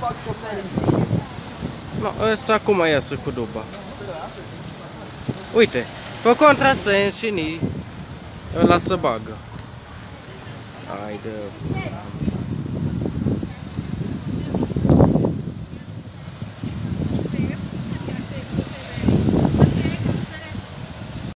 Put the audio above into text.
fac șoferii ăsta cum mai iasă cu duba? Uite, pe contrasens și ni ăla se bagă. Haide.